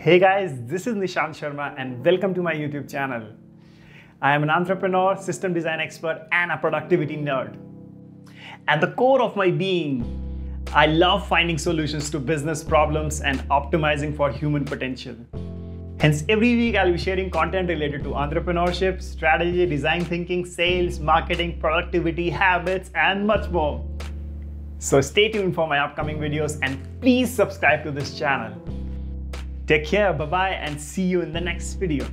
Hey guys, this is Nishant Sharma and welcome to my YouTube channel. I am an entrepreneur, system design expert, and a productivity nerd. At the core of my being, I love finding solutions to business problems and optimizing for human potential. Hence, every week I'll be sharing content related to entrepreneurship, strategy, design thinking, sales, marketing, productivity, habits, and much more. So stay tuned for my upcoming videos and please subscribe to this channel. Take care, bye bye, and see you in the next video.